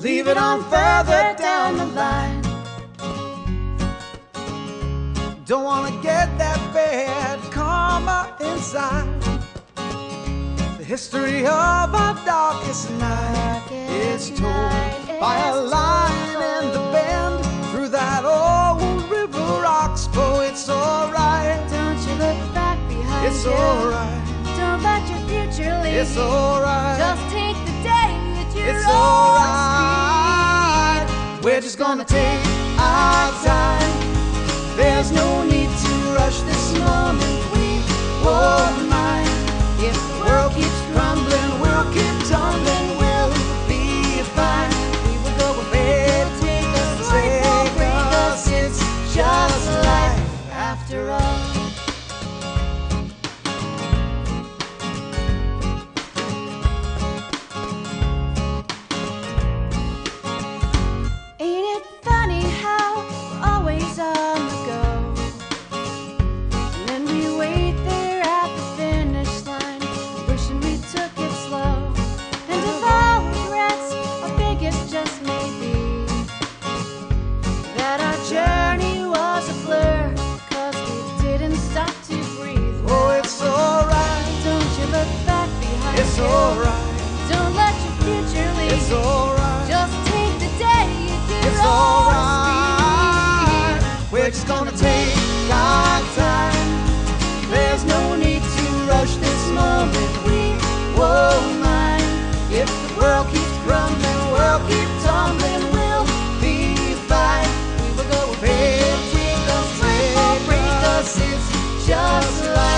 leave it on further down the line. Don't wanna get that bad karma inside. The history of our darkest night is told by a line in the bend through that old river oxbow. Oh, it's alright, Don't you look back behind it's alright, Don't let your future leave it's alright. Just take the day at your It's alright. Just gonna take our time. There's no need to rush this moment. We won't mind. If the world keeps crumbling, we'll keep tumbling. We'll be fine. We will go where Fate take us. take us. It's just life After all. It's alright. Don't let your future lead. It's alright. Just take the day if you're it's alright. We're just gonna take our time. There's no need to rush this moment. We won't mind if the world keeps crumbling, world keeps tumbling. We'll be fine. We will go a bit. Take us, break us. It's just life.